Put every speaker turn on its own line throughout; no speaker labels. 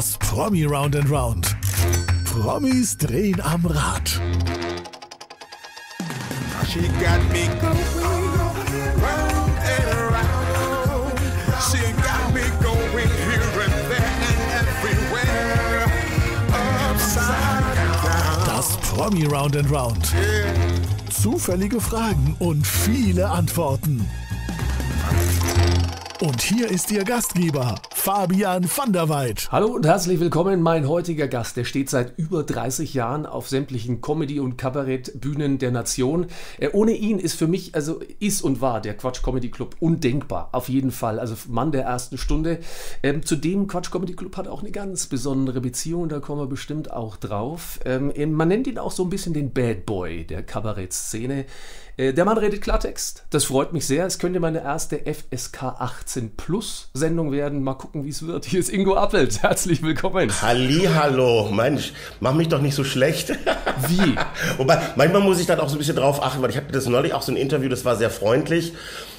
Das Promi Round and Round. Promis drehen am Rad.
She got me going round and around. She got me going here and there and everywhere. Upside down.
Das Promi Round and Round. Zufällige Fragen und viele Antworten. Und hier ist Ihr Gastgeber, Fabian van der Weid.
Hallo und herzlich willkommen. Mein heutiger Gast, der steht seit über 30 Jahren auf sämtlichen Comedy- und Kabarettbühnen der Nation. Äh, ohne ihn ist für mich, also ist und war der Quatsch Comedy Club undenkbar. Auf jeden Fall. Also Mann der ersten Stunde. Ähm, zu dem Quatsch Comedy Club hat auch eine ganz besondere Beziehung. Da kommen wir bestimmt auch drauf. Ähm, man nennt ihn auch so ein bisschen den Bad Boy der Kabarettszene. Äh, der Mann redet Klartext. Das freut mich sehr. Es könnte meine erste FSK 18 Plus Sendung werden. Mal gucken, wie es wird. Hier ist Ingo Appelt. Herzlich willkommen.
Hallo. Mensch, mach mich doch nicht so schlecht.
Wie?
Wobei, manchmal muss ich dann auch so ein bisschen drauf achten, weil ich hatte das neulich auch so ein Interview, das war sehr freundlich.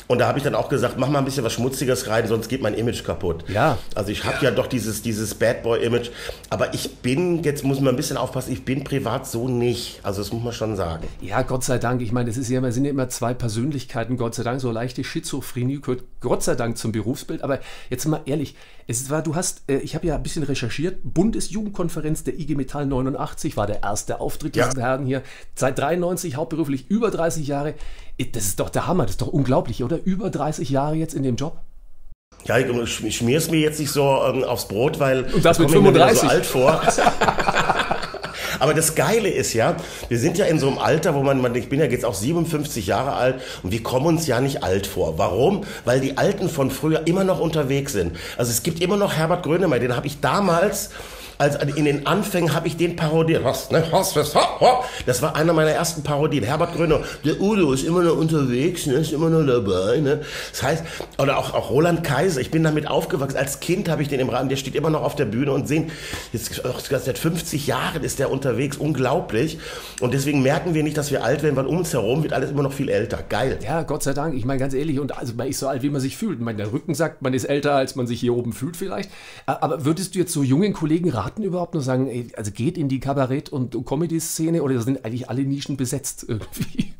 Und da habe ich dann auch gesagt, mach mal ein bisschen was Schmutziges rein, sonst geht mein Image kaputt.
Ja.
Also ich habe ja doch dieses, dieses Bad Boy-Image. Aber ich bin, jetzt muss man ein bisschen aufpassen, ich bin privat so nicht. Also das muss man schon sagen.
Ja, Gott sei Dank. Ich meine, das ist ja sind ja immer zwei Persönlichkeiten. Gott sei Dank, so leichte Schizophrenie gehört Gott sei Dank zum Berufsbild. Aber jetzt mal ehrlich, es war, du hast, äh, ich habe ja ein bisschen recherchiert. Bundesjugendkonferenz der IG Metall 89 war der erste Auftritt
Ja.
dieses Herrn hier. Seit 93 hauptberuflich, über 30 Jahre. Das ist doch der Hammer, das ist doch unglaublich, oder? Über 30 Jahre jetzt in dem Job.
Ja, ich, ich schmier es mir jetzt nicht so ähm, aufs Brot, weil
Und das
ich
mit
komme mir wieder
35.
so alt vor. Aber das Geile ist ja, wir sind ja in so einem Alter, wo man, man ich bin ja jetzt auch 57 Jahre alt und wir kommen uns ja nicht alt vor. Warum? Weil die Alten von früher immer noch unterwegs sind. Also es gibt immer noch Herbert Grönemeyer, den habe ich damals als in den Anfängen habe ich den parodiert. Was, ne? Was, was, ho, ho. Das war einer meiner ersten Parodien. Herbert Gröner, der Udo ist immer noch unterwegs, ne? ist immer noch dabei. Ne? Das heißt, oder auch, auch Roland Kaiser, ich bin damit aufgewachsen. Als Kind habe ich den im Rahmen, der steht immer noch auf der Bühne und sehen, jetzt ach, seit 50 Jahren ist der unterwegs, unglaublich. Und deswegen merken wir nicht, dass wir alt werden, weil um uns herum wird alles immer noch viel älter. Geil.
Ja, Gott sei Dank. Ich meine, ganz ehrlich, und also man ist so alt, wie man sich fühlt. Ich meine, der Rücken sagt, man ist älter, als man sich hier oben fühlt vielleicht. Aber würdest du jetzt so jungen Kollegen raten überhaupt nur sagen, ey, also geht in die Kabarett- und Comedy-Szene oder sind eigentlich alle Nischen besetzt irgendwie?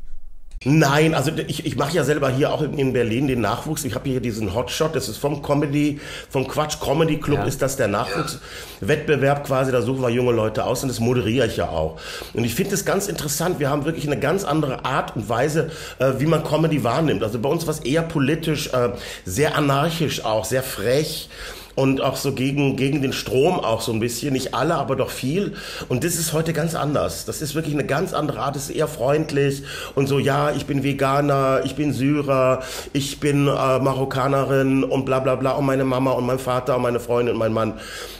Nein, also ich, ich mache ja selber hier auch in, in Berlin den Nachwuchs. Ich habe hier diesen Hotshot, das ist vom Comedy, vom Quatsch Comedy Club
Ja.
ist das der Nachwuchswettbewerb quasi, da suchen wir junge Leute aus und das moderiere ich ja auch. Und ich finde es ganz interessant, wir haben wirklich eine ganz andere Art und Weise, äh, wie man Comedy wahrnimmt. Also bei uns war es eher politisch, äh, sehr anarchisch auch, sehr frech und auch so gegen, gegen den Strom auch so ein bisschen. Nicht alle, aber doch viel. Und das ist heute ganz anders. Das ist wirklich eine ganz andere Art. Das ist eher freundlich und so, ja, ich bin Veganer, ich bin Syrer, ich bin äh, Marokkanerin und bla bla bla und meine Mama und mein Vater und meine Freundin und mein Mann.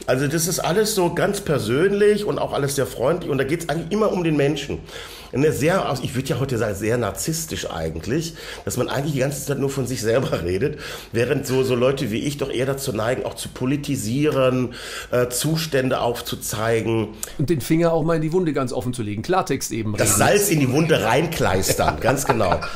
Also das ist alles so ganz persönlich und auch alles sehr freundlich und da geht es eigentlich immer um den Menschen. Eine sehr, also ich würde ja heute sagen, sehr narzisstisch eigentlich, dass man eigentlich die ganze Zeit nur von sich selber redet, während so, so Leute wie ich doch eher dazu neigen, auch zu politisieren, äh, Zustände aufzuzeigen,
Und den Finger auch mal in die Wunde ganz offen zu legen. Klartext eben.
das
reden.
Salz in die Wunde reinkleistern, ganz genau.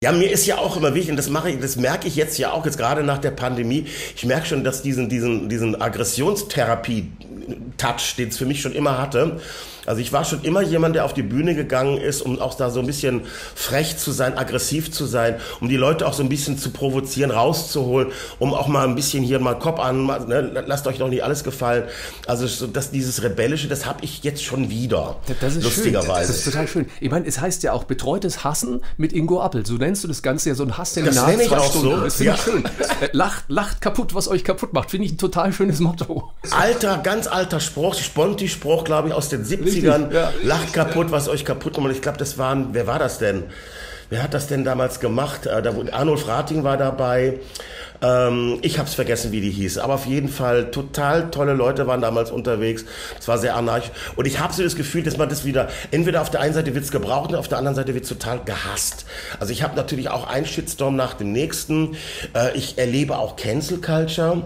Ja, mir ist ja auch immer wichtig, und das mache ich, das merke ich jetzt ja auch, jetzt gerade nach der Pandemie, ich merke schon, dass diesen, diesen, diesen Aggressionstherapie-Touch, den es für mich schon immer hatte, also ich war schon immer jemand, der auf die Bühne gegangen ist, um auch da so ein bisschen frech zu sein, aggressiv zu sein, um die Leute auch so ein bisschen zu provozieren, rauszuholen, um auch mal ein bisschen hier mal Kopf an, mal, ne, lasst euch doch nicht alles gefallen. Also so, dass dieses Rebellische, das habe ich jetzt schon wieder,
Das ist
lustigerweise.
Schön. Das ist total schön. Ich meine, es heißt ja auch betreutes Hassen mit Ingo Appel. So nennst du das Ganze ja so ein Hassseminar.
Das nenne ich auch
Stunden.
so.
Das finde ich
Ja.
schön. Lacht, lacht kaputt, was euch kaputt macht. Finde ich ein total schönes Motto.
Alter, ganz alter Spruch, Sponti-Spruch, glaube ich, aus den 70ern.
Richtig, ja.
Lacht kaputt, was euch kaputt macht. Und ich glaube, das waren, wer war das denn? Wer hat das denn damals gemacht? Äh, Da, Arnold Rating war dabei. Ähm, ich habe es vergessen, wie die hieß. Aber auf jeden Fall total tolle Leute waren damals unterwegs. Es war sehr anarchisch. Und ich habe so das Gefühl, dass man das wieder, entweder auf der einen Seite wird's gebraucht und auf der anderen Seite wird's total gehasst. Also ich habe natürlich auch einen Shitstorm nach dem nächsten. Äh, ich erlebe auch Cancel Culture.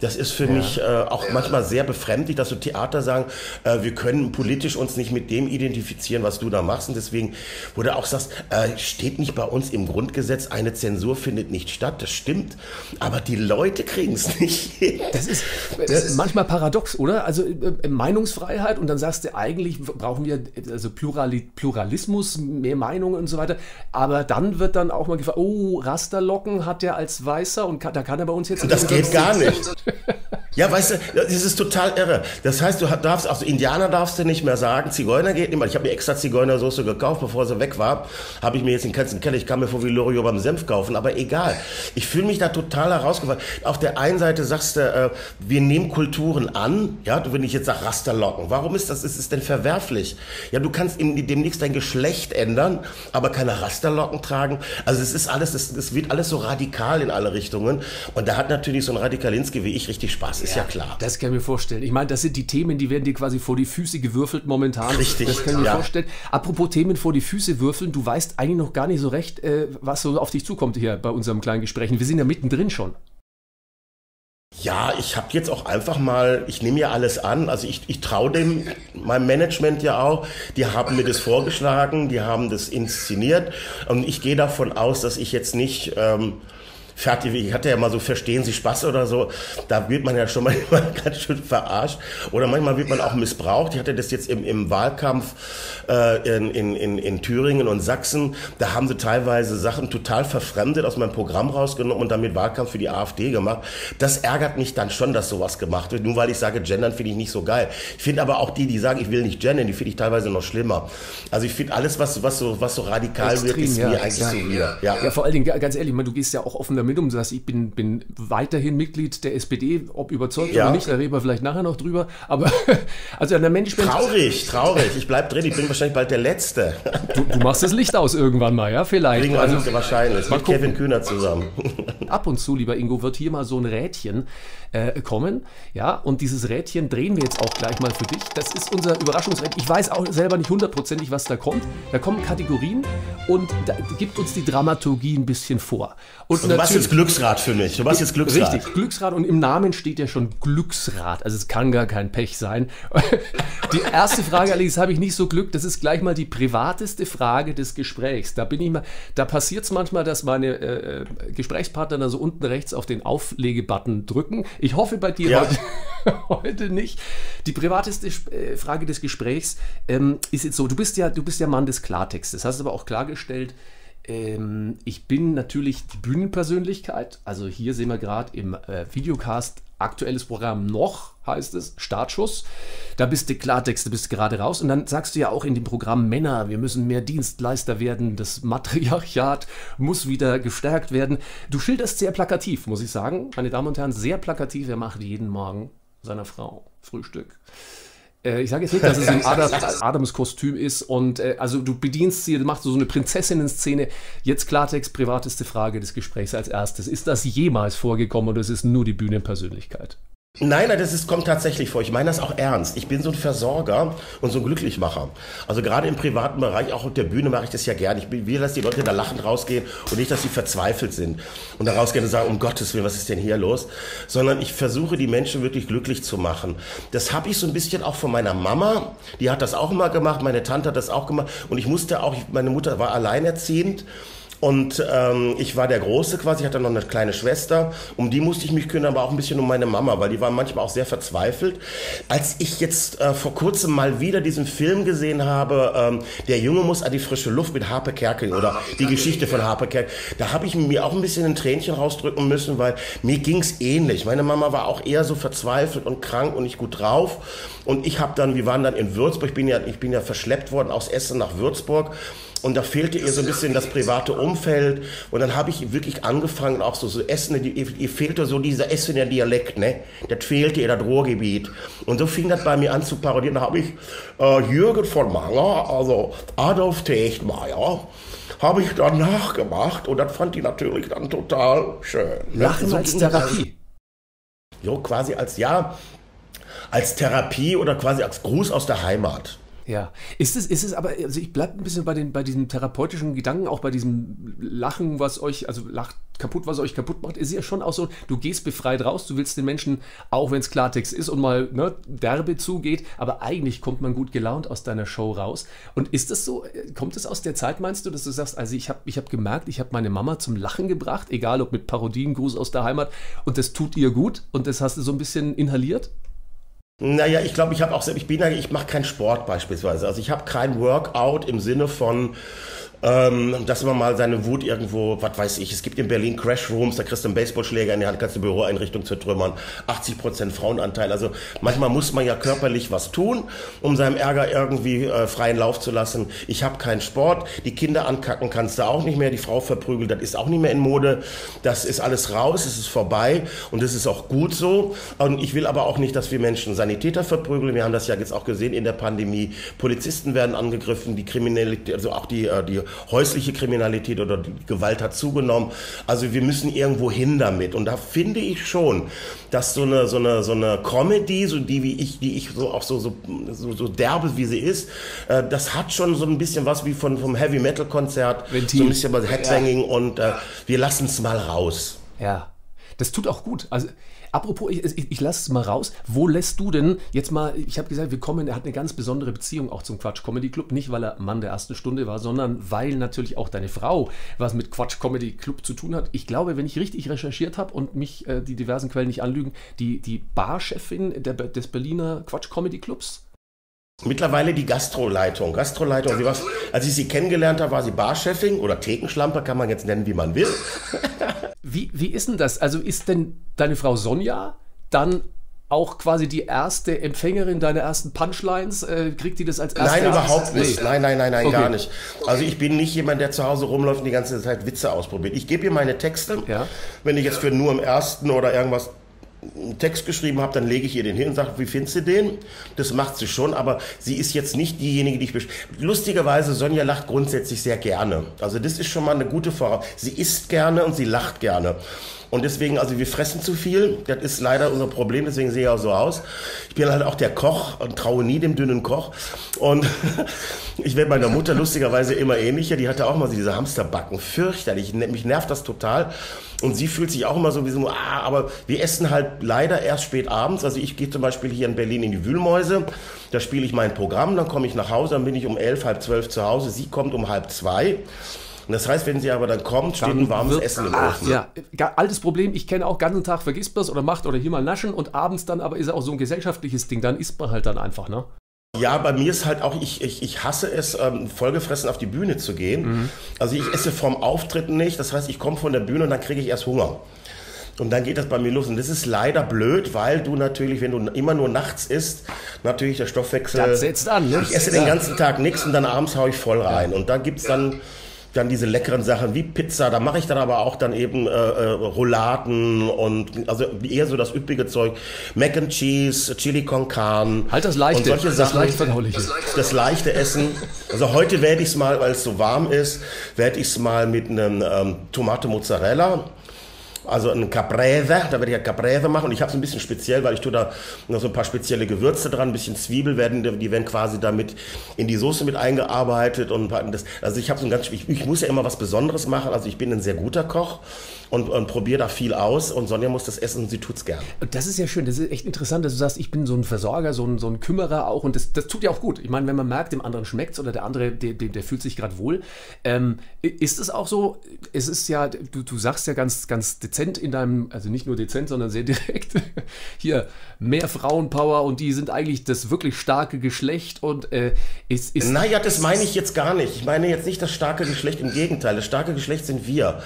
Das ist für mich äh, auch manchmal sehr befremdlich, dass so Theater sagen, äh, wir können politisch uns nicht mit dem identifizieren, was du da machst. Und deswegen, wo du auch sagst, äh, steht nicht bei uns im Grundgesetz, eine Zensur findet nicht statt. Das stimmt. Aber die Leute kriegen es nicht.
Das ist, das ist manchmal paradox, oder? Also äh, Meinungsfreiheit und dann sagst du, eigentlich brauchen wir also Plurali Pluralismus, mehr Meinungen und so weiter. Aber dann wird dann auch mal gefragt, oh, Rasterlocken hat er als Weißer und kann, da kann er bei uns jetzt...
Und das geht gar nicht. Ja, weißt du, das ist total irre. Das heißt, du darfst, also Indianer darfst du nicht mehr sagen, Zigeuner geht nicht mehr. Ich habe mir extra Zigeunersoße gekauft, bevor sie weg war. Habe ich mir jetzt in ganzen Keller, ich kann mir vor wie Lorio beim Senf kaufen, aber egal. Ich fühle mich da total herausgefordert. Auf der einen Seite sagst du, äh, wir nehmen Kulturen an, ja, wenn ich jetzt sage Rasterlocken. Warum ist das, ist es denn verwerflich? Ja, du kannst in, demnächst dein Geschlecht ändern, aber keine Rasterlocken tragen. Also es ist alles, es wird alles so radikal in alle Richtungen. Und da hat natürlich so ein Radikalinski wie ich richtig Spaß ist ja, ja klar.
Das kann ich mir vorstellen. Ich meine, das sind die Themen, die werden dir quasi vor die Füße gewürfelt momentan.
Richtig.
Das kann ich mir ja. vorstellen. Apropos Themen vor die Füße würfeln, du weißt eigentlich noch gar nicht so recht, äh, was so auf dich zukommt hier bei unserem kleinen Gespräch. Wir sind ja mittendrin schon.
Ja, ich habe jetzt auch einfach mal, ich nehme ja alles an, also ich, ich traue dem, meinem Management ja auch, die haben mir das vorgeschlagen, die haben das inszeniert und ich gehe davon aus, dass ich jetzt nicht... Ähm, fertig. Ich hatte ja mal so, verstehen Sie Spaß oder so. Da wird man ja schon manchmal ganz schön verarscht. Oder manchmal wird man auch missbraucht. Ich hatte das jetzt im, im Wahlkampf äh, in, in, in Thüringen und Sachsen. Da haben sie teilweise Sachen total verfremdet aus meinem Programm rausgenommen und damit Wahlkampf für die AfD gemacht. Das ärgert mich dann schon, dass sowas gemacht wird. Nur weil ich sage, gendern finde ich nicht so geil. Ich finde aber auch die, die sagen, ich will nicht gendern, die finde ich teilweise noch schlimmer. Also ich finde alles, was, was, so, was so radikal Extrem, wird, ist ja, mir eigentlich ja, so wieder.
Ja. ja, vor allen Dingen, ganz ehrlich, du gehst ja auch offen damit um, du sagst, ich bin, bin weiterhin Mitglied der SPD, ob überzeugt ja. oder nicht, da reden wir vielleicht nachher noch drüber. Aber also der Mensch.
Traurig, traurig. Ich bleib drin, ich bin wahrscheinlich bald der Letzte.
Du, du machst das Licht aus irgendwann mal, ja? Vielleicht.
Kriegen also, wahrscheinlich. Mit Kevin Kühner zusammen.
Ab und zu, lieber Ingo, wird hier mal so ein Rädchen äh, kommen. Ja, und dieses Rädchen drehen wir jetzt auch gleich mal für dich. Das ist unser Überraschungsrädchen. Ich weiß auch selber nicht hundertprozentig, was da kommt. Da kommen Kategorien und da gibt uns die Dramaturgie ein bisschen vor.
Und also du machst jetzt Glücksrad für mich. Du machst jetzt Glücksrad.
Richtig, Glücksrad und im Namen steht ja schon Glücksrad. Also es kann gar kein Pech sein. Die erste Frage allerdings habe ich nicht so Glück. Das ist gleich mal die privateste Frage des Gesprächs. Da bin ich mal, da passiert es manchmal, dass meine äh, äh, Gesprächspartner da so unten rechts auf den Auflegebutton drücken. Ich hoffe bei dir ja. heute, heute, nicht. Die privateste äh, Frage des Gesprächs ähm, ist jetzt so: Du bist ja, du bist ja Mann des Klartextes, hast aber auch klargestellt. Ähm, ich bin natürlich die Bühnenpersönlichkeit. Also hier sehen wir gerade im äh, Videocast aktuelles Programm noch, heißt es, Startschuss. Da bist du Klartext, da bist du gerade raus. Und dann sagst du ja auch in dem Programm Männer, wir müssen mehr Dienstleister werden, das Matriarchat muss wieder gestärkt werden. Du schilderst sehr plakativ, muss ich sagen. Meine Damen und Herren, sehr plakativ. Er macht jeden Morgen seiner Frau Frühstück. Äh, ich sage jetzt nicht, dass es ein Adam, Adams Kostüm ist und äh, also du bedienst sie, machst so eine Prinzessinnen-Szene. Jetzt Klartext, privateste Frage des Gesprächs als erstes. Ist das jemals vorgekommen oder ist es nur die Bühnenpersönlichkeit?
Nein, nein, das ist, kommt tatsächlich vor. Ich meine das auch ernst. Ich bin so ein Versorger und so ein Glücklichmacher. Also gerade im privaten Bereich, auch auf der Bühne mache ich das ja gern. Ich will, dass die Leute da lachend rausgehen und nicht, dass sie verzweifelt sind und da rausgehen und sagen, um Gottes Willen, was ist denn hier los? Sondern ich versuche, die Menschen wirklich glücklich zu machen. Das habe ich so ein bisschen auch von meiner Mama. Die hat das auch immer gemacht. Meine Tante hat das auch gemacht. Und ich musste auch, meine Mutter war alleinerziehend. Und ähm, ich war der Große quasi, ich hatte noch eine kleine Schwester. Um die musste ich mich kümmern, aber auch ein bisschen um meine Mama, weil die war manchmal auch sehr verzweifelt. Als ich jetzt äh, vor kurzem mal wieder diesen Film gesehen habe, ähm, Der Junge muss an die frische Luft mit Harpe Kerkel oder die Geschichte von Harpe Kerkel, da habe ich mir auch ein bisschen ein Tränchen rausdrücken müssen, weil mir ging's ähnlich. Meine Mama war auch eher so verzweifelt und krank und nicht gut drauf. Und ich habe dann, wir waren dann in Würzburg, ich bin ja, ich bin ja verschleppt worden aus Essen nach Würzburg und da fehlte ihr so ein bisschen das private Umfeld. Und dann habe ich wirklich angefangen, auch so, so Essen, ihr fehlte so dieser Essener Dialekt, ne? Das fehlte ihr, das Ruhrgebiet. Und so fing das bei mir an zu parodieren. Da habe ich äh, Jürgen von Manger, also Adolf Techtmeier, habe ich dann nachgemacht. Und das fand die natürlich dann total schön.
Ne? Lachen so als Therapie.
Jo, quasi als, ja, als Therapie oder quasi als Gruß aus der Heimat.
Ja. Ist es, ist es aber, also ich bleibe ein bisschen bei, den, bei diesem therapeutischen Gedanken, auch bei diesem Lachen, was euch, also lacht kaputt, was euch kaputt macht, ist ja schon auch so, du gehst befreit raus, du willst den Menschen, auch wenn es Klartext ist und mal ne, derbe zugeht, aber eigentlich kommt man gut gelaunt aus deiner Show raus. Und ist das so, kommt es aus der Zeit, meinst du, dass du sagst, also ich habe ich hab gemerkt, ich habe meine Mama zum Lachen gebracht, egal ob mit Parodien, Gruß aus der Heimat, und das tut ihr gut und das hast du so ein bisschen inhaliert?
Naja, ich glaube, ich habe auch, ich bin ich mache keinen Sport beispielsweise. Also ich habe kein Workout im Sinne von, ähm, dass man mal seine Wut irgendwo, was weiß ich, es gibt in Berlin Crashrooms, da kriegst du einen Baseballschläger in die Hand, kannst du Büroeinrichtung zertrümmern, 80% Frauenanteil. Also manchmal muss man ja körperlich was tun, um seinem Ärger irgendwie äh, freien Lauf zu lassen. Ich habe keinen Sport, die Kinder ankacken kannst du auch nicht mehr, die Frau verprügeln, das ist auch nicht mehr in Mode. Das ist alles raus, es ist vorbei und das ist auch gut so. Und ich will aber auch nicht, dass wir Menschen Sanitäter verprügeln. Wir haben das ja jetzt auch gesehen in der Pandemie. Polizisten werden angegriffen, die Kriminalität, also auch die, äh, die häusliche Kriminalität oder die Gewalt hat zugenommen. Also wir müssen irgendwo hin damit. Und da finde ich schon, dass so eine, so eine, so eine Comedy, so die wie ich, die ich so auch so, so, so, so derbe wie sie ist, äh, das hat schon so ein bisschen was wie von, vom Heavy Metal Konzert.
Ventil.
So ein bisschen was Headbanging ja. und äh, wir lassen es mal raus.
Ja. Das tut auch gut. Also Apropos, ich, ich, ich lasse es mal raus. Wo lässt du denn jetzt mal, ich habe gesagt, wir kommen, er hat eine ganz besondere Beziehung auch zum Quatsch Comedy Club. Nicht, weil er Mann der ersten Stunde war, sondern weil natürlich auch deine Frau was mit Quatsch Comedy Club zu tun hat. Ich glaube, wenn ich richtig recherchiert habe und mich äh, die diversen Quellen nicht anlügen, die, die Barchefin der, des Berliner Quatsch Comedy Clubs,
Mittlerweile die Gastroleitung. Gastroleitung. Sie war, als ich sie kennengelernt habe, war sie Barchefin oder Thekenschlampe, kann man jetzt nennen, wie man will.
Wie, wie ist denn das? Also ist denn deine Frau Sonja dann auch quasi die erste Empfängerin deiner ersten Punchlines? Äh, kriegt die das als erste?
Nein, überhaupt nicht. Nein, nein, nein, nein, okay. gar nicht. Also ich bin nicht jemand, der zu Hause rumläuft und die ganze Zeit Witze ausprobiert. Ich gebe ihr meine Texte.
Ja.
Wenn ich jetzt für nur im ersten oder irgendwas einen Text geschrieben habe, dann lege ich ihr den hin und sage, wie findest du den? Das macht sie schon, aber sie ist jetzt nicht diejenige, die ich besch Lustigerweise, Sonja lacht grundsätzlich sehr gerne. Also das ist schon mal eine gute Voraussetzung. Sie isst gerne und sie lacht gerne. Und deswegen, also wir fressen zu viel. Das ist leider unser Problem, deswegen sehe ich auch so aus. Ich bin halt auch der Koch und traue nie dem dünnen Koch. Und ich werde meiner Mutter lustigerweise immer ähnlicher. Die hatte auch mal diese Hamsterbacken. Fürchterlich. Mich nervt das total. Und sie fühlt sich auch immer so wie so, ah, aber wir essen halt leider erst spät abends. Also ich gehe zum Beispiel hier in Berlin in die Wühlmäuse. Da spiele ich mein Programm, dann komme ich nach Hause, dann bin ich um elf, halb zwölf zu Hause. Sie kommt um halb zwei. Und das heißt, wenn sie aber dann kommt, steht dann ein warmes Essen im Ofen.
Ja, altes Problem. Ich kenne auch ganzen Tag vergisst man es oder macht oder hier mal naschen und abends dann aber ist auch so ein gesellschaftliches Ding. Dann isst man halt dann einfach, ne?
Ja, bei mir ist halt auch, ich, ich, ich hasse es, ähm, vollgefressen auf die Bühne zu gehen. Mhm. Also ich esse vom Auftritt nicht. Das heißt, ich komme von der Bühne und dann kriege ich erst Hunger. Und dann geht das bei mir los. Und das ist leider blöd, weil du natürlich, wenn du immer nur nachts isst, natürlich der Stoffwechsel.
Das setzt an,
ne? Ich esse den ganzen Tag nichts und dann abends haue ich voll rein. Und da gibt es dann dann diese leckeren Sachen wie Pizza. Da mache ich dann aber auch dann eben äh, äh, Rouladen und also eher so das üppige Zeug. Mac and Cheese, Chili con Carne.
Halt das leichte,
und solche
das
Sachen,
leicht
Das, das leichte Essen. Also heute werde ich es mal, weil es so warm ist, werde ich es mal mit einem ähm, Tomate Mozzarella also ein Caprese, da werde ich ja Caprese machen und ich habe es ein bisschen speziell, weil ich tue da noch so ein paar spezielle Gewürze dran, ein bisschen Zwiebel werden, die werden quasi damit in die Soße mit eingearbeitet und das, also ich habe so ein ganz, ich, ich muss ja immer was Besonderes machen, also ich bin ein sehr guter Koch und, und probiere da viel aus und Sonja muss das essen und sie tut es gern.
Das ist ja schön, das ist echt interessant, dass du sagst, ich bin so ein Versorger, so ein, so ein Kümmerer auch und das, das tut ja auch gut. Ich meine, wenn man merkt, dem anderen schmeckt es oder der andere, der, der, der fühlt sich gerade wohl. Ähm, ist es auch so, es ist ja, du, du sagst ja ganz, ganz dezent in deinem, also nicht nur dezent, sondern sehr direkt, hier, mehr Frauenpower und die sind eigentlich das wirklich starke Geschlecht und äh, ist, ist...
Naja, das meine ich jetzt gar nicht. Ich meine jetzt nicht das starke Geschlecht, im Gegenteil. Das starke Geschlecht sind wir.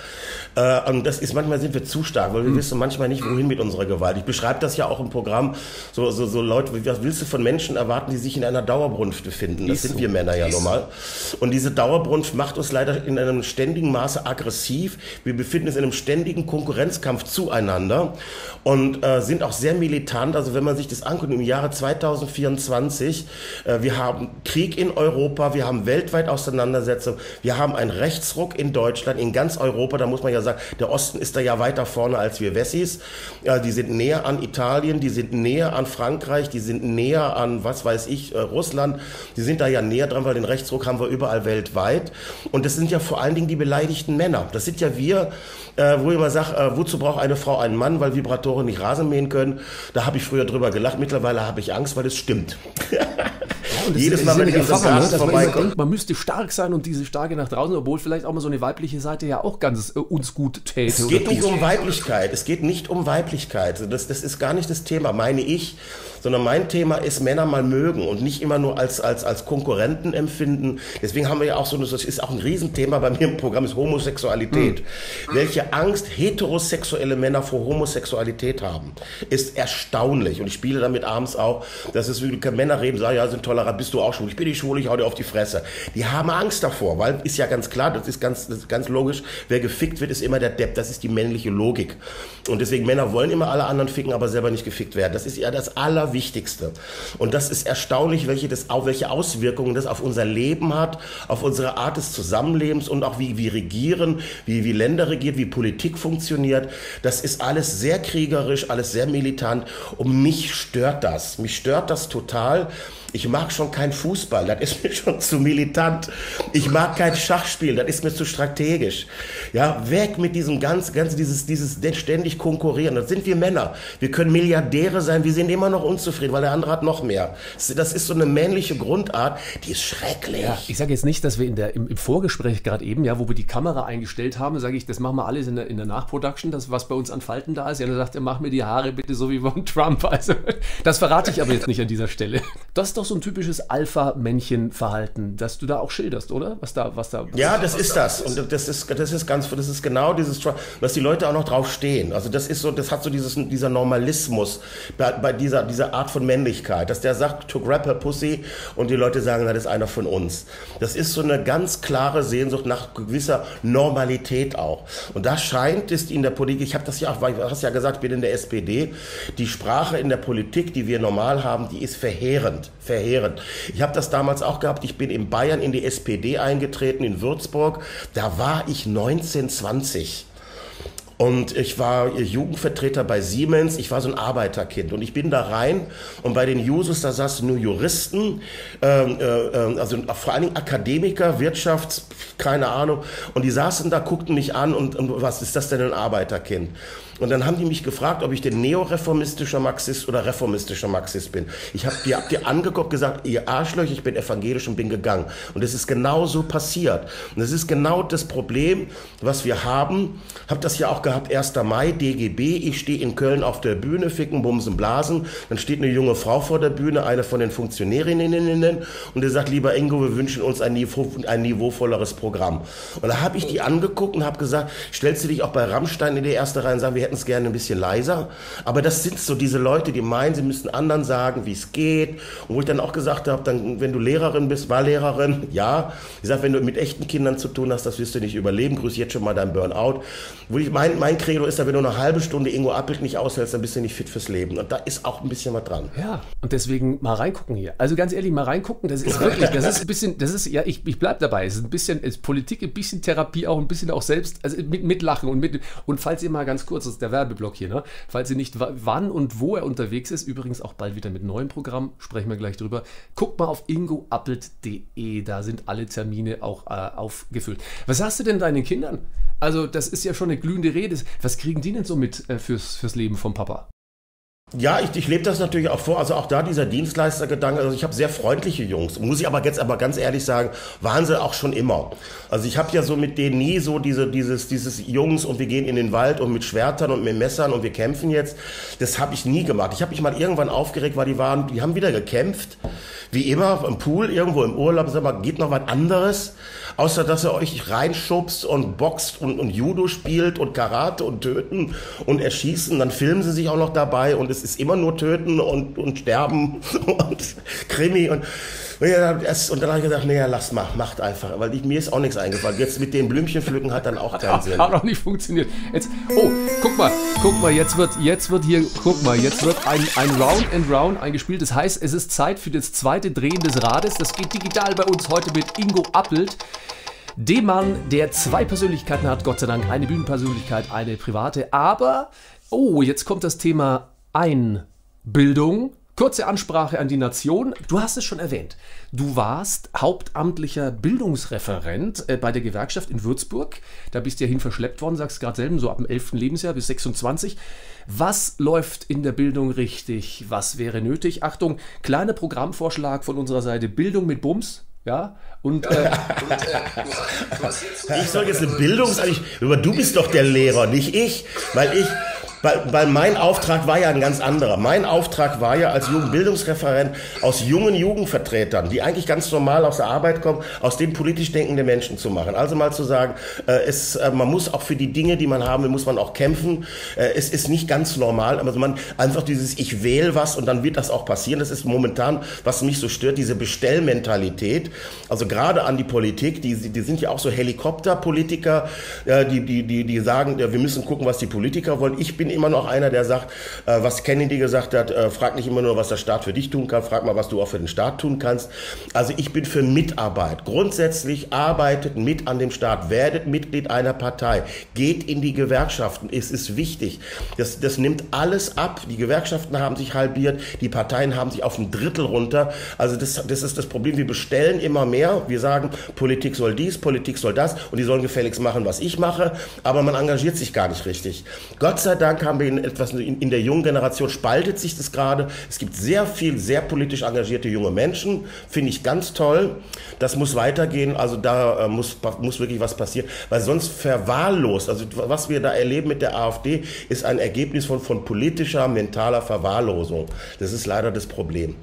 Äh, und das ist manchmal sind wir zu stark, weil wir mhm. wissen manchmal nicht, wohin mit unserer Gewalt. Ich beschreibe das ja auch im Programm. So, so, so Leute, was willst du von Menschen erwarten, die sich in einer Dauerbrunft befinden? Das ist sind so. wir Männer ja normal. Und diese Dauerbrunft macht uns leider in einem ständigen Maße aggressiv. Wir befinden uns in einem ständigen Konkurrenz Konkurrenzkampf zueinander und äh, sind auch sehr militant. Also wenn man sich das anguckt, im Jahre 2024, äh, wir haben Krieg in Europa, wir haben weltweit Auseinandersetzungen, wir haben einen Rechtsruck in Deutschland, in ganz Europa. Da muss man ja sagen, der Osten ist da ja weiter vorne als wir Wessis. Äh, die sind näher an Italien, die sind näher an Frankreich, die sind näher an, was weiß ich, äh, Russland. Die sind da ja näher dran, weil den Rechtsruck haben wir überall weltweit. Und das sind ja vor allen Dingen die beleidigten Männer. Das sind ja wir, äh, wo ich immer sage, äh, wozu braucht eine Frau einen Mann, weil Vibratoren nicht Rasen mähen können. Da habe ich früher drüber gelacht. Mittlerweile habe ich Angst, weil es stimmt.
Ja, Jedes Mal, wenn ich auf das Gas vorbeikomme. Man müsste stark sein und diese Starke nach draußen, obwohl vielleicht auch mal so eine weibliche Seite ja auch ganz äh, uns gut täte.
Es geht nicht um Weiblichkeit. Es geht nicht um Weiblichkeit. Das, das ist gar nicht das Thema, meine ich sondern mein Thema ist Männer mal mögen und nicht immer nur als, als, als Konkurrenten empfinden. Deswegen haben wir ja auch so, das ist auch ein Riesenthema bei mir im Programm, ist Homosexualität. Mhm. Welche Angst heterosexuelle Männer vor Homosexualität haben, ist erstaunlich. Und ich spiele damit abends auch, dass es wirklich Männer reden, sagen, ja, sind tolerant, bist du auch schwul, ich bin nicht schwul, ich hau dir auf die Fresse. Die haben Angst davor, weil ist ja ganz klar, das ist ganz, das ist ganz logisch, wer gefickt wird, ist immer der Depp, das ist die männliche Logik. Und deswegen Männer wollen immer alle anderen ficken, aber selber nicht gefickt werden. Das ist ja das aller Allerwichtigste. Und das ist erstaunlich, welche, das, welche Auswirkungen das auf unser Leben hat, auf unsere Art des Zusammenlebens und auch wie wir regieren, wie, wie Länder regiert, wie Politik funktioniert. Das ist alles sehr kriegerisch, alles sehr militant. Und mich stört das. Mich stört das total. Ich mag schon kein Fußball, das ist mir schon zu militant. Ich mag kein Schachspiel, das ist mir zu strategisch. Ja, weg mit diesem ganz, ganz, dieses, dieses ständig konkurrieren. Das sind wir Männer. Wir können Milliardäre sein, wir sind immer noch unzufrieden, weil der andere hat noch mehr. Das ist so eine männliche Grundart, die ist schrecklich. Ja,
ich sage jetzt nicht, dass wir in der, im, im Vorgespräch gerade eben, ja, wo wir die Kamera eingestellt haben, sage ich, das machen wir alles in der, in der Nachproduction, das, was bei uns an Falten da ist. Ja, dann sagt er, mach mir die Haare bitte so wie von Trump. Also, das verrate ich aber jetzt nicht an dieser Stelle. Das ist doch so ein typisches Alpha-Männchen-Verhalten, das du da auch schilderst, oder?
Was da, was da. Ja, das ist das. Und das ist, das ist ganz, das ist genau dieses, dass die Leute auch noch drauf stehen. Also das ist so, das hat so dieses, dieser Normalismus bei, bei dieser, dieser Art von Männlichkeit, dass der sagt, to grab her pussy und die Leute sagen, das ist einer von uns. Das ist so eine ganz klare Sehnsucht nach gewisser Normalität auch. Und da scheint es in der Politik, ich habe das ja auch, du hast ja gesagt, ich bin in der SPD, die Sprache in der Politik, die wir normal haben, die ist verheerend, verheerend. Ich habe das damals auch gehabt, ich bin in Bayern in die SPD eingetreten, in Würzburg, da war ich 1920. Und ich war Jugendvertreter bei Siemens. Ich war so ein Arbeiterkind. Und ich bin da rein und bei den Jusos, da saßen nur Juristen, ähm, äh, ähm, also vor allen Dingen Akademiker, Wirtschafts, keine Ahnung. Und die saßen da, guckten mich an und, und was ist das denn ein Arbeiterkind? Und dann haben die mich gefragt, ob ich denn neoreformistischer Marxist oder reformistischer Marxist bin. Ich habe die, hab die angeguckt, gesagt, ihr Arschlöch, ich bin evangelisch und bin gegangen. Und es ist genau so passiert. Und es ist genau das Problem, was wir haben. Hab das ja auch gehabt, 1. Mai, DGB. Ich stehe in Köln auf der Bühne, ficken, bumsen, blasen. Dann steht eine junge Frau vor der Bühne, eine von den Funktionärinnen, und die sagt, lieber Ingo, wir wünschen uns ein, Niveau, ein niveauvolleres Programm. Und da habe ich die angeguckt und habe gesagt, stellst du dich auch bei Rammstein in die erste Reihe und sagen, wir hätten es gerne ein bisschen leiser. Aber das sind so diese Leute, die meinen, sie müssten anderen sagen, wie es geht. Und wo ich dann auch gesagt habe, dann, wenn du Lehrerin bist, war Lehrerin, ja. Ich sage, wenn du mit echten Kindern zu tun hast, das wirst du nicht überleben. Grüß jetzt schon mal dein Burnout. Wo ich, mein, mein Credo ist, wenn du eine halbe Stunde Ingo Appelt nicht aushältst, dann bist du nicht fit fürs Leben. Und da ist auch ein bisschen was dran.
Ja, und deswegen mal reingucken hier. Also ganz ehrlich, mal reingucken, das ist wirklich, das ist ein bisschen, das ist, ja, ich, ich bleib dabei. Es ist ein bisschen, ist Politik, ein bisschen Therapie, auch ein bisschen auch selbst, also mit, Lachen und mit, und falls ihr mal ganz kurz, das der Werbeblock hier, ne? Falls ihr nicht wann und wo er unterwegs ist, übrigens auch bald wieder mit neuem Programm, sprechen wir gleich drüber. Guckt mal auf ingoappelt.de, da sind alle Termine auch äh, aufgefüllt. Was sagst du denn deinen Kindern? Also, das ist ja schon eine glühende Rede. Was kriegen die denn so mit äh, fürs, fürs Leben vom Papa?
Ja, ich, ich lebe das natürlich auch vor. Also auch da dieser Dienstleistergedanke. Also ich habe sehr freundliche Jungs. Muss ich aber jetzt aber ganz ehrlich sagen, waren sie auch schon immer. Also ich habe ja so mit denen nie so diese, dieses, dieses Jungs und wir gehen in den Wald und mit Schwertern und mit Messern und wir kämpfen jetzt. Das habe ich nie gemacht. Ich habe mich mal irgendwann aufgeregt, weil die waren, die haben wieder gekämpft. Wie immer im Pool, irgendwo im Urlaub. Sag mal, geht noch was anderes? Außer dass er euch reinschubst und boxt und, und Judo spielt und Karate und töten und erschießen. Dann filmen sie sich auch noch dabei und es ist immer nur töten und, und sterben und Krimi und Und, ja, erst, und dann habe ich gesagt, naja, lass mal, macht einfach. Weil ich, mir ist auch nichts eingefallen. Jetzt mit den Blümchen pflücken hat dann auch keinen Sinn.
Hat auch nicht funktioniert. Jetzt, oh, guck mal, guck mal, jetzt wird, jetzt wird hier, guck mal, jetzt wird ein, ein Round and Round eingespielt. Das heißt, es ist Zeit für das zweite Drehen des Rades. Das geht digital bei uns heute mit Ingo Appelt. Dem Mann, der zwei Persönlichkeiten hat, Gott sei Dank, eine Bühnenpersönlichkeit, eine private. Aber, oh, jetzt kommt das Thema Einbildung. Kurze Ansprache an die Nation. Du hast es schon erwähnt. Du warst hauptamtlicher Bildungsreferent äh, bei der Gewerkschaft in Würzburg. Da bist du ja hin verschleppt worden, sagst gerade selber, so ab dem 11. Lebensjahr bis 26. Was läuft in der Bildung richtig? Was wäre nötig? Achtung, kleiner Programmvorschlag von unserer Seite: Bildung mit Bums. Ja, und, äh,
Ich soll jetzt eine Bildungs... Aber du bist doch der Lehrer, nicht ich. Weil ich... Weil, weil mein Auftrag war ja ein ganz anderer. Mein Auftrag war ja als Jugendbildungsreferent aus jungen Jugendvertretern, die eigentlich ganz normal aus der Arbeit kommen, aus den politisch denkenden Menschen zu machen. Also mal zu sagen, äh, es, äh, man muss auch für die Dinge, die man haben will, muss man auch kämpfen. Äh, es ist nicht ganz normal, aber man einfach dieses Ich wähle was und dann wird das auch passieren. Das ist momentan, was mich so stört, diese Bestellmentalität. Also gerade an die Politik, die, die sind ja auch so Helikopterpolitiker, äh, die, die, die, die sagen, ja, wir müssen gucken, was die Politiker wollen. Ich bin immer noch einer, der sagt, äh, was Kennedy gesagt hat, äh, frag nicht immer nur, was der Staat für dich tun kann, frag mal, was du auch für den Staat tun kannst. Also ich bin für Mitarbeit. Grundsätzlich arbeitet mit an dem Staat, werdet Mitglied einer Partei, geht in die Gewerkschaften. Es ist wichtig. Das, das nimmt alles ab. Die Gewerkschaften haben sich halbiert, die Parteien haben sich auf ein Drittel runter. Also das, das ist das Problem. Wir bestellen immer mehr. Wir sagen, Politik soll dies, Politik soll das und die sollen gefälligst machen, was ich mache. Aber man engagiert sich gar nicht richtig. Gott sei Dank haben wir in etwas in, in der jungen Generation spaltet sich das gerade. Es gibt sehr viel sehr politisch engagierte junge Menschen, finde ich ganz toll. Das muss weitergehen. Also da äh, muss muss wirklich was passieren, weil sonst verwahrlost. Also was wir da erleben mit der AfD ist ein Ergebnis von von politischer mentaler Verwahrlosung. Das ist leider das Problem.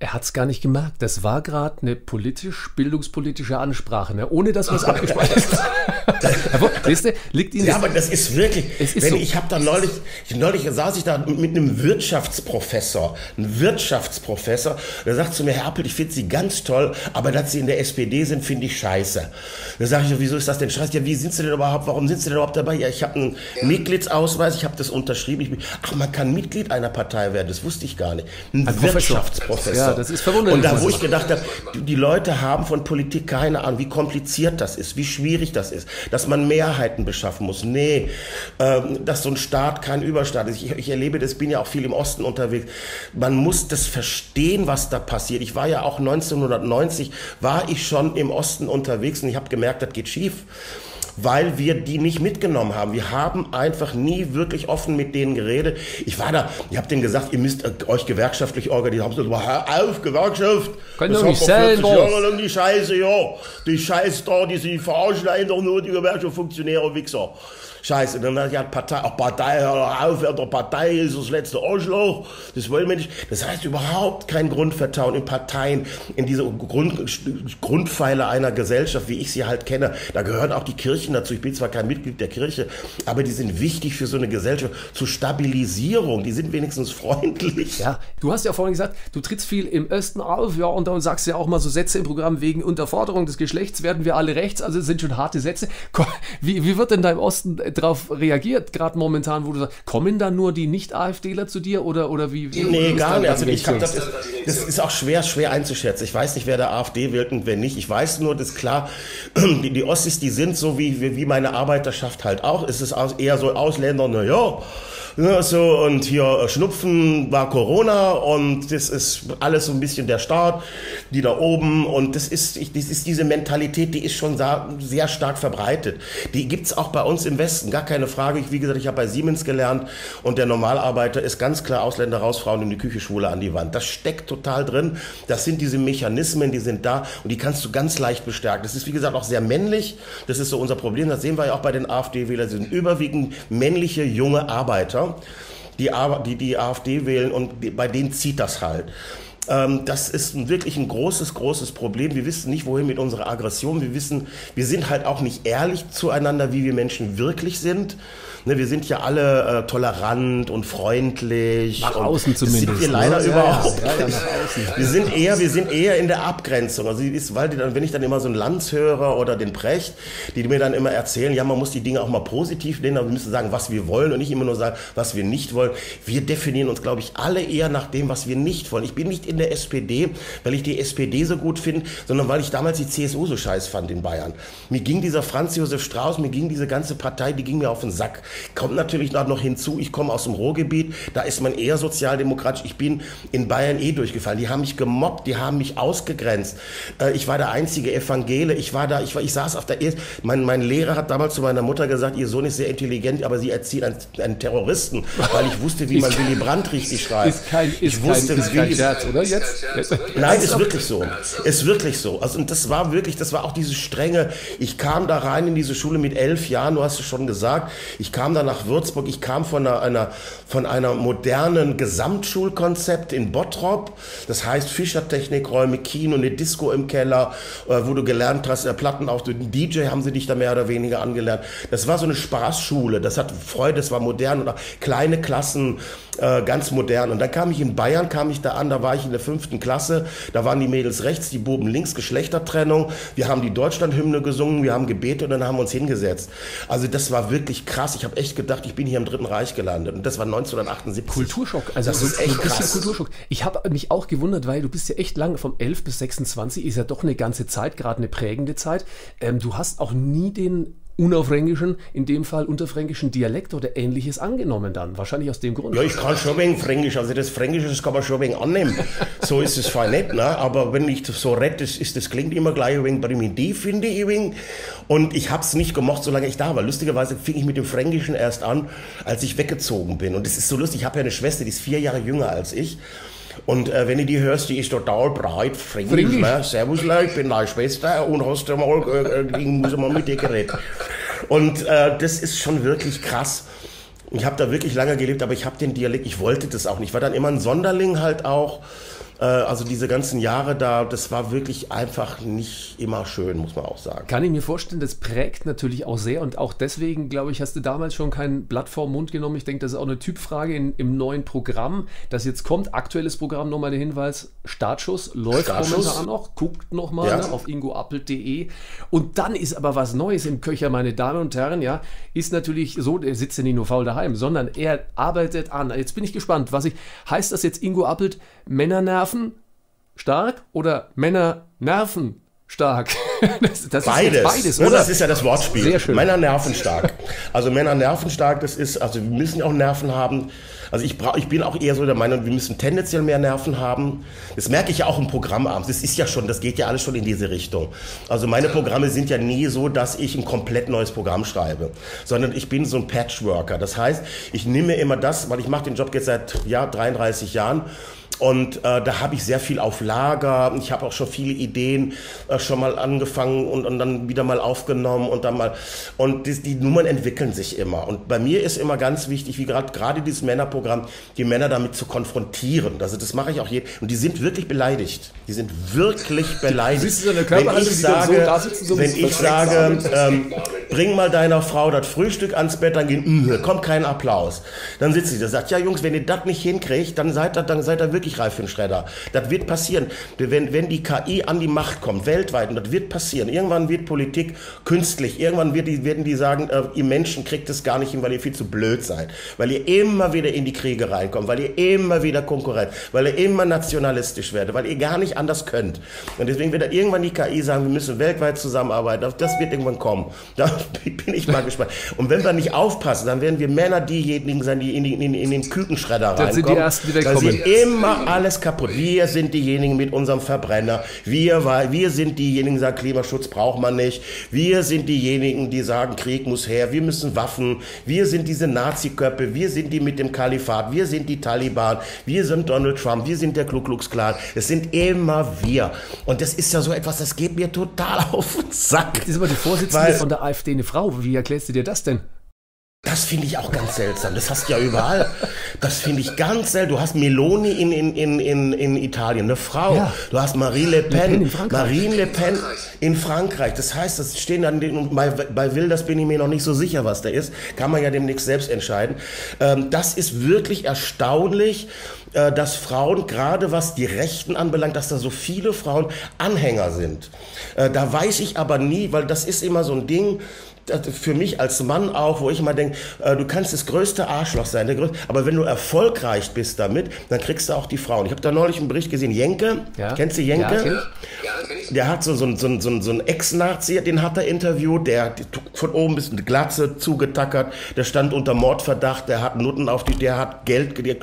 Er hat es gar nicht gemerkt. Das war gerade eine politisch-bildungspolitische Ansprache, ne? ohne dass man es abgesprochen hat. weißt du, liegt Ihnen
Ja, aber das ist wirklich,
Es ist
wenn
so.
ich habe da neulich, ich, neulich saß ich da mit einem Wirtschaftsprofessor, ein Wirtschaftsprofessor, der sagt zu mir, Herr Appelt, ich finde Sie ganz toll, aber dass Sie in der SPD sind, finde ich scheiße. Da sage ich, wieso ist das denn scheiße? Ja, wie sind Sie denn überhaupt, warum sind Sie denn überhaupt dabei? Ja, ich habe einen Mitgliedsausweis, ich habe das unterschrieben. Ich bin, ach, man kann Mitglied einer Partei werden, das wusste ich gar nicht. Ein,
Professor.
Wirtschaftsprofessor.
Ja, das ist verwunderlich,
Und da, wo ich gedacht habe, die- die Leute haben von Politik keine Ahnung, wie kompliziert das ist, wie schwierig das ist, dass man Mehrheiten beschaffen muss. Nee, ähm, dass so ein Staat kein Überstaat ist. Ich, ich erlebe das, bin ja auch viel im Osten unterwegs. Man muss das verstehen, was da passiert. Ich war ja auch 1990, war ich schon im Osten unterwegs und ich habe gemerkt, das geht schief weil wir die nicht mitgenommen haben. Wir haben einfach nie wirklich offen mit denen geredet. Ich war da, ich habe denen gesagt, ihr müsst äh, euch gewerkschaftlich organisieren. Haben sie gesagt, hör auf, Gewerkschaft.
Können
Das
doch nicht
hat vor 40
selber.
Jahre lang die Scheiße, ja. Die Scheiße da, die sie verarschen einfach nur die Gewerkschaft, Funktionäre, Wichser. Scheiße, und dann hat ja Partei, auch Partei, hör doch auf, wer der Partei ist das letzte Arschloch, das wollen wir nicht. Das heißt überhaupt kein Grundvertrauen in Parteien, in diese Grund, Grundpfeiler einer Gesellschaft, wie ich sie halt kenne. Da gehören auch die Kirchen dazu. Ich bin zwar kein Mitglied der Kirche, aber die sind wichtig für so eine Gesellschaft, zur Stabilisierung. Die sind wenigstens freundlich.
Ja, du hast ja vorhin gesagt, du trittst viel im Osten auf, ja, und dann sagst du ja auch mal so Sätze im Programm wegen Unterforderung des Geschlechts werden wir alle rechts, also es sind schon harte Sätze. Wie, wie wird denn da im Osten darauf reagiert, gerade momentan, wo du sagst, kommen da nur die Nicht-AfDler zu dir oder, oder wie? wie
Nee,
ist
gar nicht. Also ich hab, das, ist, das ist auch schwer, schwer einzuschätzen. Ich weiß nicht, wer der AfD wählt und wer nicht. Ich weiß nur, dass klar, die, die Ossis, die sind so wie, wie wie meine Arbeiterschaft halt auch. Es ist aus, eher so Ausländer, na ja. Ja, so, und hier äh, Schnupfen war Corona und das ist alles so ein bisschen der Staat, die da oben und das ist, das ist diese Mentalität, die ist schon sehr stark verbreitet. Die gibt's auch bei uns im Westen, gar keine Frage. Ich, wie gesagt, ich habe bei Siemens gelernt und der Normalarbeiter ist ganz klar Ausländer raus, Frauen in die Küche, Schwule an die Wand. Das steckt total drin. Das sind diese Mechanismen, die sind da und die kannst du ganz leicht bestärken. Das ist, wie gesagt, auch sehr männlich. Das ist so unser Problem. Das sehen wir ja auch bei den AfD-Wählern. Sind überwiegend männliche, junge Arbeiter, die, die die AfD wählen und bei denen zieht das halt. Ähm, das ist wirklich ein großes, großes Problem. Wir wissen nicht, wohin mit unserer Aggression. Wir wissen, wir sind halt auch nicht ehrlich zueinander, wie wir Menschen wirklich sind. Ne, wir sind ja alle äh, tolerant und freundlich.
Nach außen
das
zumindest,
Sind wir
ne?
leider
Ja, ja,
überhaupt
ja, ja,
nicht. Wir sind eher, wir sind eher in der Abgrenzung. Also ist, weil dann, wenn ich dann immer so einen Lanz höre oder den Precht, die mir dann immer erzählen, ja, man muss die Dinge auch mal positiv nehmen, aber wir müssen sagen, was wir wollen und nicht immer nur sagen, was wir nicht wollen. Wir definieren uns, glaube ich, alle eher nach dem, was wir nicht wollen. Ich bin nicht in der SPD, weil ich die SPD so gut finde, sondern weil ich damals die CSU so scheiß fand in Bayern. Mir ging dieser Franz Josef Strauß, mir ging diese ganze Partei, die ging mir auf den Sack. Kommt natürlich noch hinzu, ich komme aus dem Ruhrgebiet, da ist man eher sozialdemokratisch. Ich bin in Bayern eh durchgefallen. Die haben mich gemobbt, die haben mich ausgegrenzt. Äh, Ich war der einzige Evangele. Ich war da, ich, war, ich saß auf der, ersten- mein, mein Lehrer hat damals zu meiner Mutter gesagt, ihr Sohn ist sehr intelligent, aber sie erzieht einen, einen Terroristen, weil ich wusste, wie man Willy Brandt richtig schreibt.
Ist kein, ist
ich
kein,
wusste,
ist
wie
kein Scherz, oder? Jetzt? jetzt?
Nein, ist wirklich so. Ist wirklich so. Also, und das war wirklich, das war auch diese strenge. Ich kam da rein in diese Schule mit elf Jahren, du hast es schon gesagt. Ich kam da nach Würzburg, ich kam von einer, einer, von einer modernen Gesamtschulkonzept in Bottrop. Das heißt Fischertechnikräume, Kino, eine Disco im Keller, äh, wo du gelernt hast, äh, Platten auf den DJ haben sie dich da mehr oder weniger angelernt. Das war so eine Spaßschule. Das hat Freude, das war modern und kleine Klassen, äh, ganz modern. Und dann kam ich in Bayern, kam ich da an, da war ich in der fünften Klasse, da waren die Mädels rechts, die Buben links, Geschlechtertrennung. Wir haben die Deutschlandhymne gesungen, wir haben gebetet und dann haben wir uns hingesetzt. Also das war wirklich krass. Ich habe echt gedacht, ich bin hier im Dritten Reich gelandet. Und das war 1978.
Kulturschock. Also
Das
so,
ist echt krass.
Kulturschock. Ich habe mich auch gewundert, weil du bist ja echt lange, vom 11 bis 26 ist ja doch eine ganze Zeit, gerade eine prägende Zeit. Ähm, du hast auch nie den unaufränkischen, in dem Fall unterfränkischen Dialekt oder ähnliches angenommen dann. Wahrscheinlich aus dem Grund.
Ja, ich kann schon wegen Fränkisch, also das Fränkische, das kann man schon wegen annehmen. So ist es fein nicht, ne? aber wenn ich so rede, das, ist, das klingt immer gleich wegen primitiv, finde ich. Wegen. Und ich habe es nicht gemocht, solange ich da war. Lustigerweise fing ich mit dem Fränkischen erst an, als ich weggezogen bin. Und es ist so lustig, ich habe ja eine Schwester, die ist vier Jahre jünger als ich. Und äh, wenn du die hörst, die ist total breit, fränkisch,
Fränkisch.
ne? Servus, Leute, ich bin deine Schwester und hast du mal, äh, äh, ich muss mal mit dir geredet. Und äh, das ist schon wirklich krass. Ich habe da wirklich lange gelebt, aber ich habe den Dialekt, ich wollte das auch nicht. Ich war dann immer ein Sonderling halt auch. Äh, also diese ganzen Jahre da, das war wirklich einfach nicht immer schön, muss man auch sagen.
Kann ich mir vorstellen, das prägt natürlich auch sehr und auch deswegen, glaube ich, hast du damals schon kein Blatt vor Mund genommen. Ich denke, das ist auch eine Typfrage in, im neuen Programm, das jetzt kommt. Aktuelles Programm, nochmal der Hinweis, Startschuss läuft
Startschuss.
momentan noch. Guckt nochmal
Ja.
ne, auf ingoappelt.de. Und dann ist aber was Neues im Köcher, meine Damen und Herren, ja, ist natürlich so, der sitzt ja nicht nur faul daheim, sondern er arbeitet an. Jetzt bin ich gespannt, was ich, heißt das jetzt Ingo Appelt, Männernerven stark oder Männer nerven stark? das, das
Beides.
Beides,
ne,
oder?
Das ist ja das Wortspiel.
Sehr schön.
Männer nervenstark. Also Männer nervenstark, das ist, also wir müssen auch Nerven haben. Also ich, brauch, ich bin auch eher so der Meinung, wir müssen tendenziell mehr Nerven haben. Das merke ich ja auch im Programm abends. Das ist ja schon, das geht ja alles schon in diese Richtung. Also meine Programme sind ja nie so, dass ich ein komplett neues Programm schreibe, sondern ich bin so ein Patchworker. Das heißt, ich nehme immer das, weil ich mache den Job jetzt seit ja, 33 Jahren und äh, da habe ich sehr viel auf Lager. Ich habe auch schon viele Ideen äh, schon mal angefangen und, und dann wieder mal aufgenommen und dann mal. Und die, die Nummern entwickeln sich immer. Und bei mir ist immer ganz wichtig, wie gerade gerade dieses Männerprogramm, die Männer damit zu konfrontieren. Also das mache ich auch jeden. Und die sind wirklich beleidigt. Die sind wirklich beleidigt.
siehst du so eine
wenn ich
so
sage,
sitzen, so
wenn ich sage, ähm, bring mal deiner Frau das Frühstück ans Bett, dann gehen, "Mm, hier kommt kein Applaus. Dann sitzt sie da, sagt, ja Jungs, wenn ihr das nicht hinkriegt, dann seid ihr, dann seid ihr wirklich reif für einen Schredder. Das wird passieren. Wenn, wenn die KI an die Macht kommt, weltweit, und das wird passieren, irgendwann wird Politik künstlich, irgendwann wird die, werden die sagen, äh, ihr Menschen kriegt es gar nicht hin, weil ihr viel zu blöd seid. Weil ihr immer wieder in die Kriege reinkommt, weil ihr immer wieder Konkurrent, weil ihr immer nationalistisch werdet, weil ihr gar nicht anders könnt. Und deswegen wird dann irgendwann die KI sagen, wir müssen weltweit zusammenarbeiten. Das wird irgendwann kommen. Da bin ich mal gespannt. Und wenn wir nicht aufpassen, dann werden wir Männer diejenigen sein, die in, die, in, in den Kükenschredder
Dann
reinkommen.
sind die Ersten, die wegkommen.
sind immer alles kaputt. Wir sind diejenigen mit unserem Verbrenner. Wir, wir sind diejenigen, die sagen, Klimaschutz braucht man nicht. Wir sind diejenigen, die sagen, Krieg muss her. Wir müssen Waffen. Wir sind diese Nazi-Köpfe. Wir sind die mit dem Kalifat. Wir sind die Taliban. Wir sind Donald Trump. Wir sind der Ku Klux Klan. Es sind immer wir. Und das ist ja so etwas, das geht mir total auf den Sack.
Das ist aber die Vorsitzende
Weil-
von der AfD eine Frau. Wie erklärst du dir das denn?
Das finde ich auch ganz seltsam. Das hast du ja überall. Das finde ich ganz seltsam. Du hast Meloni in, in, in, in, in Italien, eine Frau.
Ja.
Du hast Marie Le Pen,
Pen in Frankreich.
Marine Le Pen in Frankreich. Das heißt, das stehen dann bei, bei Wilders bin ich mir noch nicht so sicher, was da ist. Kann man ja demnächst selbst entscheiden. Ähm, das ist wirklich erstaunlich, äh, dass Frauen, gerade was die Rechten anbelangt, dass da so viele Frauen Anhänger sind. Äh, da weiß ich aber nie, weil das ist immer so ein Ding, für mich als Mann auch, wo ich immer denke, äh, du kannst das größte Arschloch sein, der größte, aber wenn du erfolgreich bist damit, dann kriegst du auch die Frauen. Ich habe da neulich einen Bericht gesehen, Jenke,
Ja.
kennst du Jenke?
Ja, kenn
Der hat so, so, so, so, so einen Ex-Nazi, den hat er interviewt, der hat von oben bis eine Glatze zugetackert, der stand unter Mordverdacht, der hat Nutten auf die, der hat Geld, der,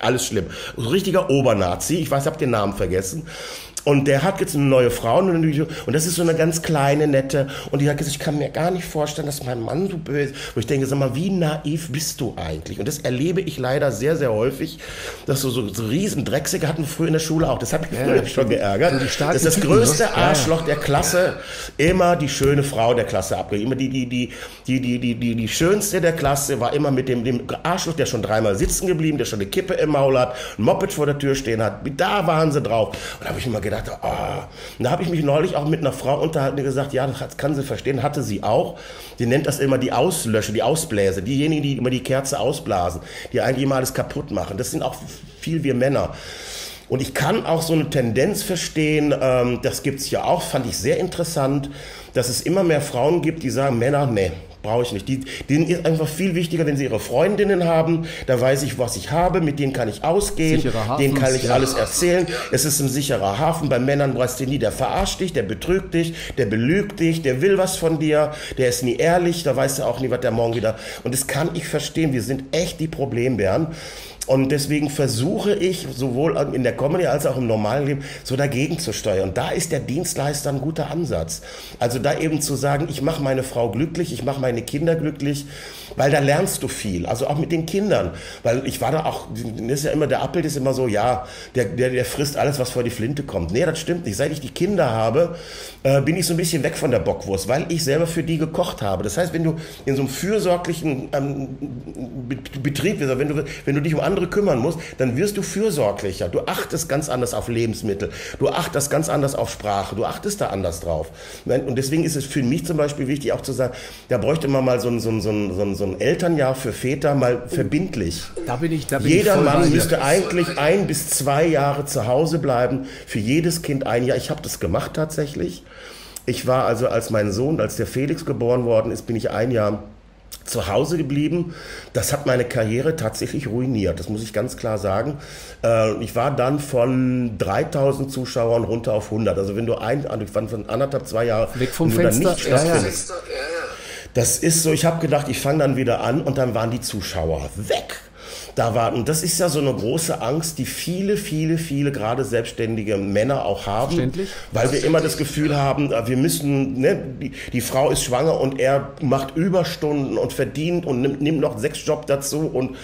alles schlimm. So ein richtiger Obernazi, ich weiß, ich habe den Namen vergessen. Und der hat jetzt eine neue Frau und das ist so eine ganz kleine, nette. Und die hat gesagt, ich kann mir gar nicht vorstellen, dass mein Mann so böse ist. Und ich denke, sag mal, wie naiv bist du eigentlich? Und das erlebe ich leider sehr, sehr häufig, dass so, so, so riesen Drecksäcke hatten früher in der Schule auch. Das hat mich früher schon geärgert.
starken
das ist das
Typen,
größte
Ja, ja.
Arschloch der Klasse. Immer die schöne Frau der Klasse abgegeben. Immer die, die, die, die, die, die, die, die schönste der Klasse war immer mit dem, dem Arschloch, der schon dreimal sitzen geblieben, der schon eine Kippe im Maul hat, ein Moped vor der Tür stehen hat. Da waren sie drauf. Und da habe ich immer gedacht, ah. Und da habe ich mich neulich auch mit einer Frau unterhalten, die gesagt, ja, das kann sie verstehen, hatte sie auch. Die nennt das immer die Auslösche, die Ausbläse, diejenigen, die immer die Kerze ausblasen, die eigentlich immer alles kaputt machen. Das sind auch viel wir Männer. Und ich kann auch so eine Tendenz verstehen, ähm, das gibt's ja auch, fand ich sehr interessant, dass es immer mehr Frauen gibt, die sagen, Männer, nee, brauche ich nicht. Die, denen ist einfach viel wichtiger, wenn sie ihre Freundinnen haben, da weiß ich, was ich habe, mit denen kann ich ausgehen,
Hafen,
denen kann ich
ja.
alles erzählen. Es ist ein sicherer Hafen. Bei Männern weißt du nie, der verarscht dich, der betrügt dich, der belügt dich, der will was von dir, der ist nie ehrlich, da weißt du auch nie, was der morgen wieder. Und das kann ich verstehen. Wir sind echt die Problembären. Und deswegen versuche ich sowohl in der Comedy als auch im normalen Leben so dagegen zu steuern. Da ist der Dienstleister ein guter Ansatz. Also da eben zu sagen, ich mache meine Frau glücklich, ich mache meine Kinder glücklich, weil da lernst du viel. Also auch mit den Kindern. Weil ich war da auch, das ist ja immer, der Abbild ist immer so, ja, der, der, der frisst alles, was vor die Flinte kommt. Nee, das stimmt nicht. Seit ich die Kinder habe, äh, bin ich so ein bisschen weg von der Bockwurst, weil ich selber für die gekocht habe. Das heißt, wenn du in so einem fürsorglichen ähm, Be- Betrieb wenn du, wenn du dich um andere kümmern musst, dann wirst du fürsorglicher. Du achtest ganz anders auf Lebensmittel. Du achtest ganz anders auf Sprache. Du achtest da anders drauf. Und deswegen ist es für mich zum Beispiel wichtig, auch zu sagen, da bräuchte man mal so ein, so ein, so ein, so ein, Elternjahr für Väter mal verbindlich.
Da bin ich, da bin
Jeder
ich
Mann müsste eigentlich ein bis zwei Jahre zu Hause bleiben. Für jedes Kind ein Jahr. Ich habe das gemacht tatsächlich. Ich war also, als mein Sohn, als der Felix geboren worden ist, bin ich ein Jahr zu Hause geblieben. Das hat meine Karriere tatsächlich ruiniert. Das muss ich ganz klar sagen. Äh, Ich war dann von 3000 Zuschauern runter auf 100. Also wenn du ein, also ich war von anderthalb, zwei Jahre
Weg vom
wenn du dann
Fenster.
nicht
Ja, ja.
stattfindest. Das ist so, ich habe gedacht, ich fange dann wieder an und dann waren die Zuschauer weg. Da war, und das ist ja so eine große Angst, die viele, viele, viele gerade selbstständige Männer auch haben. Weil wir immer das Gefühl haben, äh, wir müssen, ne, die, die Frau ist schwanger und er macht Überstunden und verdient und nimmt, nimmt noch sechs Job dazu und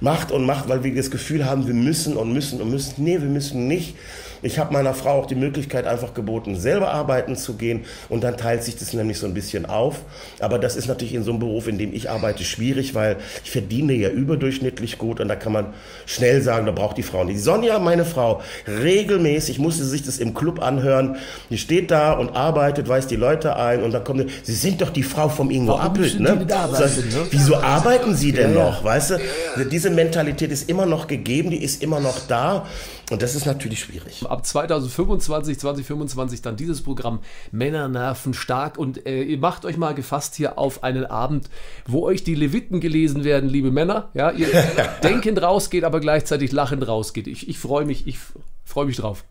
macht und macht, weil wir das Gefühl haben, wir müssen und müssen und müssen. Nee, wir müssen nicht. Ich habe meiner Frau auch die Möglichkeit einfach geboten, selber arbeiten zu gehen und dann teilt sich das nämlich so ein bisschen auf. Aber das ist natürlich in so einem Beruf, in dem ich arbeite, schwierig, weil ich verdiene ja überdurchschnittlich gut und da kann man schnell sagen, da braucht die Frau nicht. Die Sonja, meine Frau, regelmäßig musste sich das im Club anhören. Die steht da und arbeitet, weist die Leute ein und dann kommt die, Sie sind doch die Frau vom Ingo
Warum
Appelt, ne?
da arbeiten, ne?
Wieso arbeiten Sie denn
Ja, ja.
noch, weißt du? Diese Mentalität ist immer noch gegeben, die ist immer noch da und das ist natürlich schwierig.
Ab 2025, 2025 dann dieses Programm Männer nerven stark und äh, ihr macht euch mal gefasst hier auf einen Abend, wo euch die Leviten gelesen werden, liebe Männer. Ja, ihr denkend rausgeht, aber gleichzeitig lachend rausgeht. Ich, ich freue mich, ich freue mich drauf.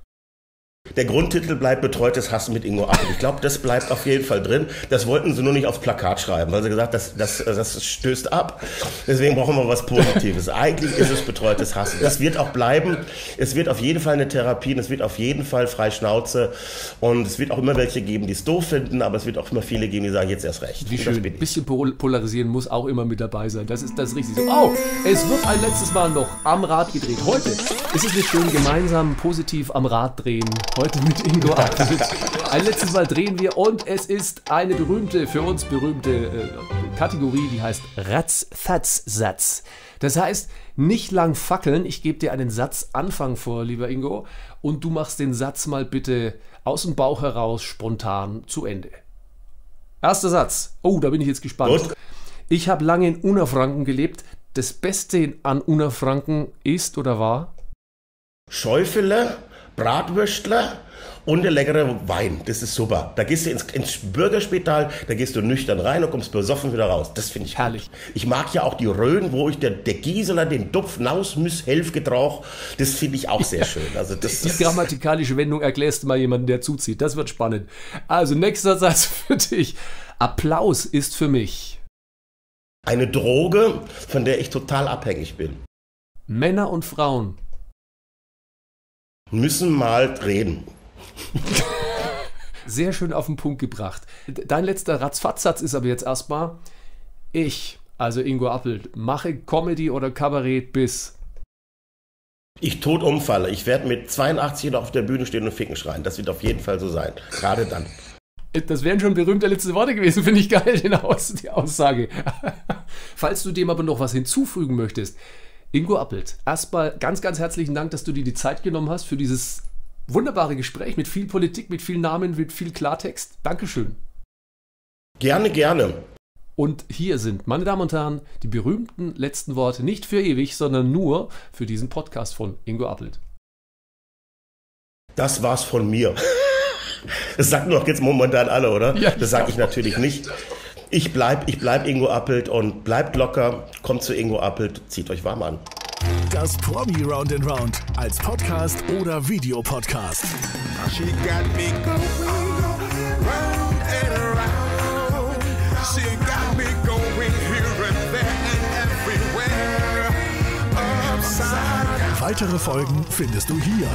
Der Grundtitel bleibt Betreutes Hassen mit Ingo Appel. Ich glaube, das bleibt auf jeden Fall drin. Das wollten sie nur nicht aufs Plakat schreiben, weil sie gesagt das, das, das stößt ab. Deswegen brauchen wir was Positives. Eigentlich ist es Betreutes Hassen. Das wird auch bleiben. Es wird auf jeden Fall eine Therapie und es wird auf jeden Fall frei Schnauze. Und es wird auch immer welche geben, die es doof finden, aber es wird auch immer viele geben, die sagen, jetzt erst recht.
Wie schön. Ein bisschen pol- polarisieren muss auch immer mit dabei sein. Das ist das ist richtig so. Oh, es wird ein letztes Mal noch am Rad gedreht. Heute ist es nicht schön, gemeinsam positiv am Rad drehen. Heute mit Ingo Appelt. Ein letztes Mal drehen wir und es ist eine berühmte, für uns berühmte äh, Kategorie, die heißt Ratz-Fatz-Satz. Das heißt, nicht lang fackeln. Ich gebe dir einen Satzanfang vor, lieber Ingo, und du machst den Satz mal bitte aus dem Bauch heraus spontan zu Ende. Erster Satz. Oh, da bin ich jetzt gespannt.
Gut.
Ich habe lange in Unerfranken gelebt. Das Beste an Unerfranken ist oder war?
Schäufele, Bratwürstler und der leckere Wein. Das ist super. Da gehst du ins, ins Bürgerspital, da gehst du nüchtern rein und kommst besoffen wieder raus. Das finde ich
Herrlich.
Gut. Ich mag ja auch die Rhön, wo ich der, der Gisela den Dupf naus muss, helf getrauch. Das finde ich auch sehr schön. Also das,
Die grammatikalische Wendung erklärst du mal jemanden, der zuzieht. Das wird spannend. Also, nächster Satz für dich. Applaus ist für mich.
eine Droge, von der ich total abhängig bin.
Männer und Frauen.
Müssen mal reden.
Sehr schön auf den Punkt gebracht. Dein letzter Ratzfatz-Satz ist aber jetzt erstmal: Ich, also Ingo Appelt, mache Comedy oder Kabarett bis.
Ich tot umfalle. Ich werde mit 82 noch auf der Bühne stehen und Ficken schreien. Das wird auf jeden Fall so sein. Gerade dann.
Das wären schon berühmte letzte Worte gewesen, finde ich geil, die Aussage. Falls du dem aber noch was hinzufügen möchtest, Ingo Appelt, erstmal ganz, ganz herzlichen Dank, dass du dir die Zeit genommen hast für dieses wunderbare Gespräch mit viel Politik, mit viel Namen, mit viel Klartext. Dankeschön.
Gerne, gerne.
Und hier sind, meine Damen und Herren, die berühmten letzten Worte, nicht für ewig, sondern nur für diesen Podcast von Ingo Appelt.
Das war's von mir. Das sagen doch jetzt momentan alle, oder?
Ja,
das sage ich natürlich nicht. Ich bleib, ich bleib Ingo Appelt und bleibt locker. Kommt zu Ingo Appelt, zieht euch warm an.
Das Promi Round and Round als Podcast oder Videopodcast.
She got me going round and around. She got me going here and there and everywhere. Upside.
Weitere Folgen findest du hier.